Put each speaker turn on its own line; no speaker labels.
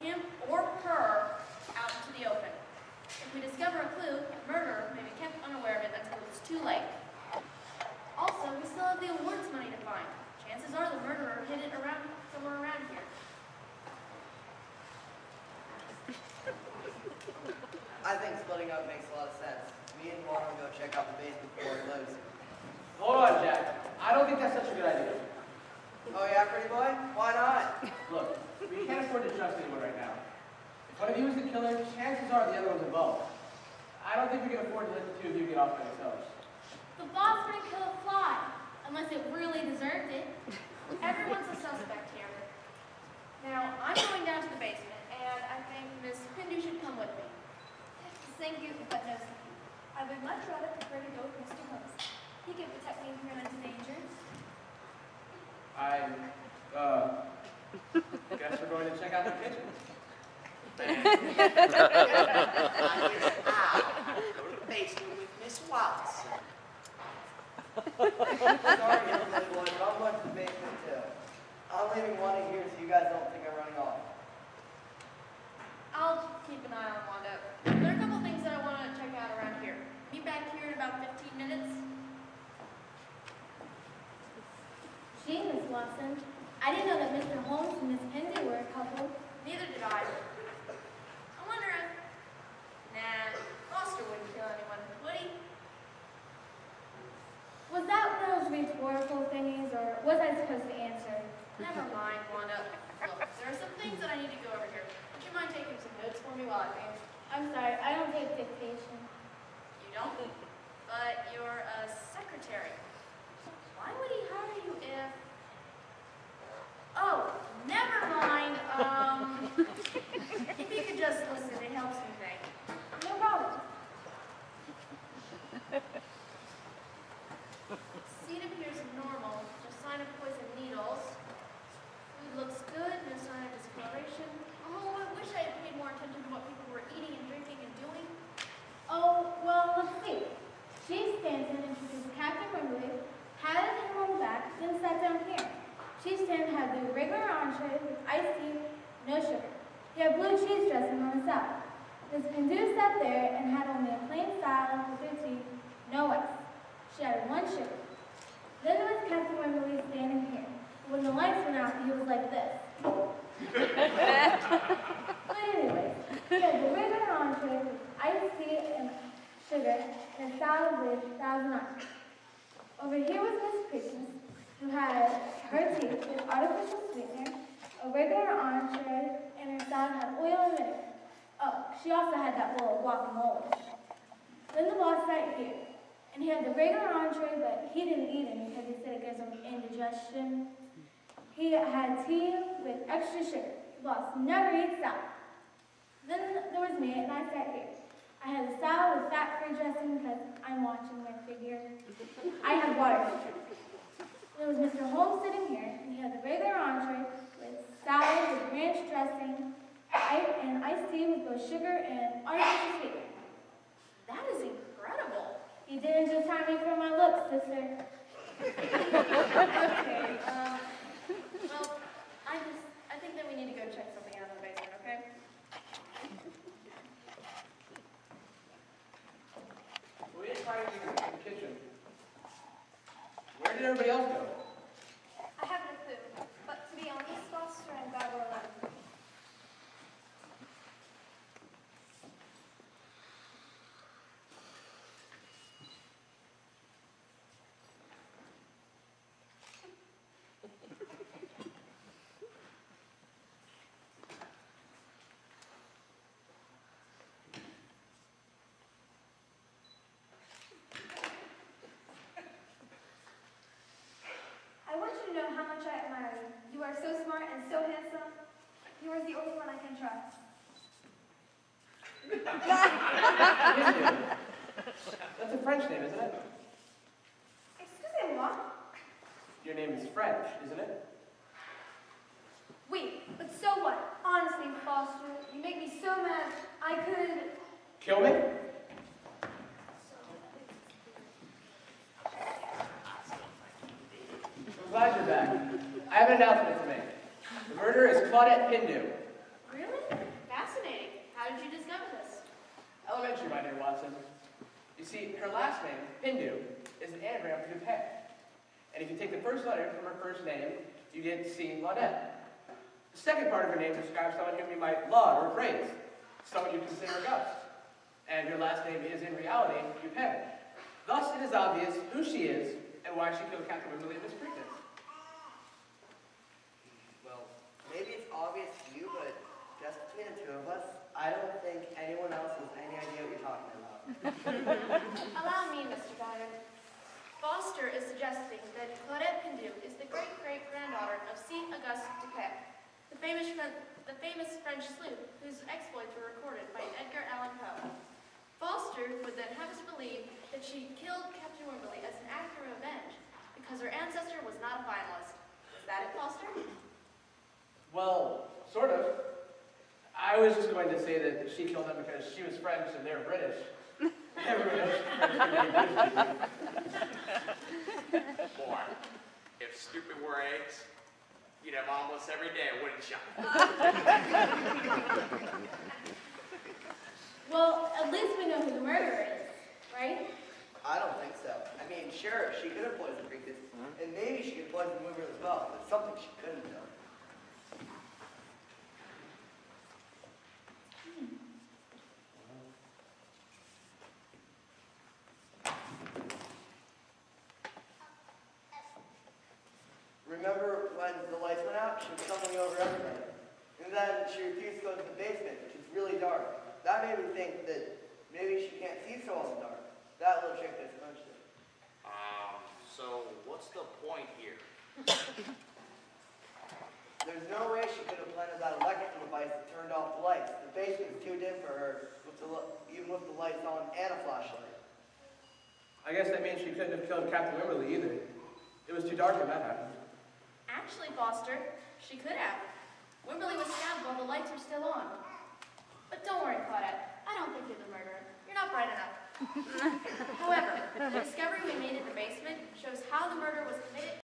him or her out into the open. If we discover a clue, the murderer may be kept unaware of it until it's too late. Also, we still have the awards money to find. Chances are the murderer hid it around somewhere around here.
I think splitting up makes a lot of sense. Me and Juan will go check out the basement before it closes.
Hold on, Jack. I don't think that's such a good idea.
Oh yeah, pretty boy? Why not?
Look, we can't afford to trust anyone right now. If one of you is the killer, chances are the other one's involved. I don't think we can afford to let the two of you get off by yourselves.
The boss wouldn't kill a fly unless it really deserved it. Everyone's a suspect here. Now, I'm going down to the basement, and I think Miss Pindu should come with me.
Thank you, but no thank you. I would much rather prefer to go with Mr. Holmes. He can protect me from running into danger.
I, uh, guess we're going to check out the kitchen.
Basement with Miss Watson.
Sorry, little pretty boy, but I'm going to the basement too. I'm leaving in here so you guys don't think I'm running off.
I'll keep an eye on Wanda. There are a couple things that I want to check out around here. Be back here in about 15 minutes.
Gee, Miss Watson, I didn't know that Mr. Holmes and Miss Pindu were a couple.
Neither did I. I wonder if... Nah, Foster wouldn't kill anyone, would he?
Was that one of those rhetorical thingies, or was I supposed to answer?
Never mind, Wanda. Look, there are some things that I need to go over here. Would you mind taking some notes for me while I think?
I'm sorry, I don't take dictation.
You don't? But you're a secretary. Why would he hire you if... Oh, never mind. Um, if you could just listen, it helps me think.
No problem.
Scene appears normal. Just sign of poison needles. Food looks good. No sign of discoloration. Oh, I wish I had paid more attention to what people were eating and drinking and doing.
Oh, well, let's see. She Stanton introduced Captain Wimberley, patted him on the back, then sat down here. Stanton had the regular entree with iced tea, no sugar. He had blue cheese dressing on the side. Miss Pindu sat there and had only a plain salad with her tea, no ice. She had one sugar. Then there was Captain Wimberley standing here. When the lights went out, he was like this. But anyways, he had the regular entree with iced tea and sugar and a salad with thousand ice. Over here was Miss Christmas, had her tea with artificial sweetener, a regular entree, and her salad had oil in it. Oh, she also had that bowl of guacamole. Then the boss sat here, and he had the regular entree, but he didn't eat it because he said it gives him indigestion. He had tea with extra sugar. The boss never eats salad. Then there was me, and I sat here. I had a salad with fat-free dressing because I'm watching my figure. I had water. There was Mr. Holmes sitting here, and he had the regular entree with salad with ranch dressing, and iced tea with both sugar and artificial sweetener.
That is incredible.
He didn't just hire me for my looks, sister.
Okay, um, well, I just, I think that we need to go check something out in the basement, okay?
We didn't find anything in the kitchen. Where did everybody else go?
I have no clue, but to be honest, Foster and God were alone. I want you to know how much I admire you. You are so smart and so handsome. Only one I can trust.
That's a French name, isn't it?
Excusez-moi.
Your name is French, isn't it?
Oui, but so what? Honestly, Foster, you make me so mad. I could.
Kill me? I'm glad you're back. I have an announcement to make. The murderer is Claudette Pindu.
Really?
See, her last name, Pindu, is an anagram for Dupin. And if you take the first letter from her first name, you get C. Laudette. The second part of her name describes someone whom you might laud or praise, someone you consider august. And her last name is, in reality, Dupin. Thus, it is obvious who she is and why she killed Captain Wimberley and Miss Preakness.
Well, maybe it's obvious to you, but just between the two of us, I don't think anyone else has any idea what you're talking about.
Allow me, Mr. Dyer. Foster is suggesting that Claudette Pindu is the great-great-granddaughter of Saint Auguste Dupin, the famous, the famous French sleuth whose exploits were recorded by Edgar Allan Poe. Foster would then have us believe that she killed Captain Wimberley as an act of revenge because her ancestor was not a finalist. Is that it, Foster?
Well, sort of. I was just going to say that she killed them because she was French and they're British. Everyone else is French and they're British.
Boy, if stupid were eggs, you'd have almost every day, wouldn't you?
Well, at least we know who the murderer is, right?
I don't think so. I mean, sure, she could have poisoned Preakness, and maybe she could poison Wimberley as well, but something she couldn't have Remember when the lights went out? She was stumbling over everything. And then she refused to go to the basement, which is really dark. That made me think that maybe she can't see so well in the dark. That little trick just punched it.
Um, so what's the point here?
There's no way she could have planted that electrical device that turned off the lights. The basement's too dim for her, with the, li- even with the lights on and a flashlight.
I guess that means she couldn't have killed Captain Wimberley either. It was too dark when that happened.
Foster, she could have. Wimberley was stabbed while the lights were still on. But don't worry, Claudette. I don't think you're the murderer. You're not bright enough. However, the discovery we made in the basement shows how the murder was committed